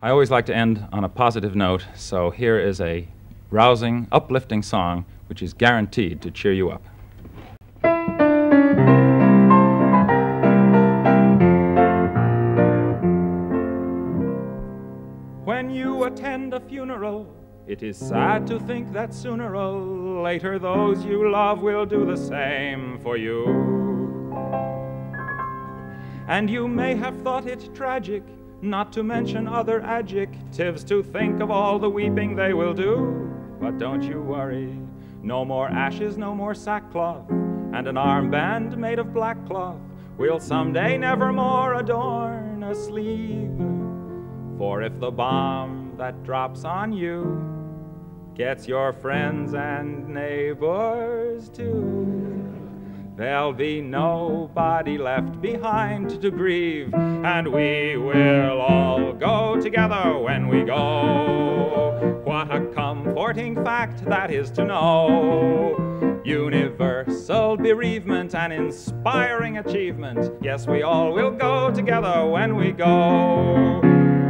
I always like to end on a positive note, so here is a rousing, uplifting song which is guaranteed to cheer you up. When you attend a funeral, it is sad to think that sooner or later those you love will do the same for you. And you may have thought it tragic not to mention other adjectives to think of all the weeping they will do. But don't you worry, no more ashes, no more sackcloth, and an armband made of black cloth will someday nevermore adorn a sleeve. For if the bomb that drops on you gets your friends and neighbors too, There'll be nobody left behind to grieve, and we will all go together when we go. What a comforting fact that is to know. Universal bereavement and inspiring achievement. Yes, we all will go together when we go.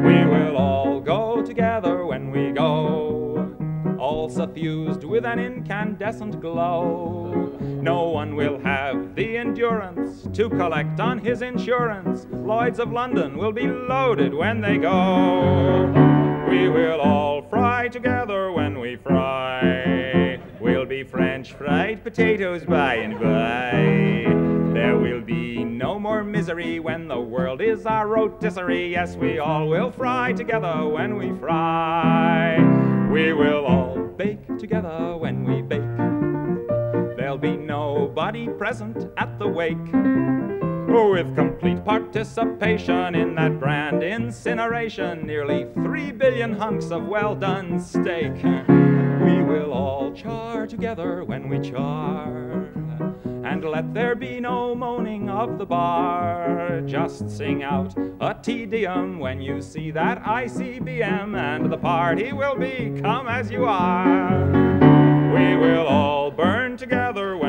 We will all go together when we go. All suffused with an incandescent glow. No one will have the endurance to collect on his insurance. Lloyds of London will be loaded when they go. We will all fry together when we fry. We'll be French fried potatoes by and by. There will be no more misery when the world is our rotisserie. Yes, we all will fry together when we fry. We will all bake together when we bake. Nobody present at the wake. With complete participation in that grand incineration, nearly three billion hunks of well done steak. We will all char together when we char. And let there be no moaning of the bar. Just sing out a Te Deum when you see that ICBM, and the party will be come as you are. We will all burn together when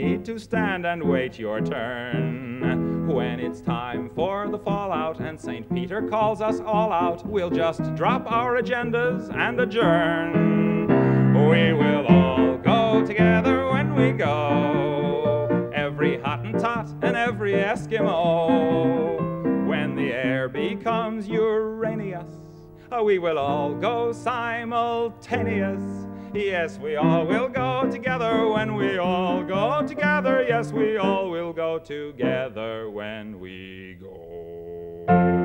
to stand and wait your turn. When it's time for the fallout and St. Peter calls us all out, we'll just drop our agendas and adjourn. We will all go together when we go. Every Hottentot and every Eskimo. When the air becomes uranious, we will all go simultaneous. Yes, we all will go together when we all go together. Yes, we all will go together when we go.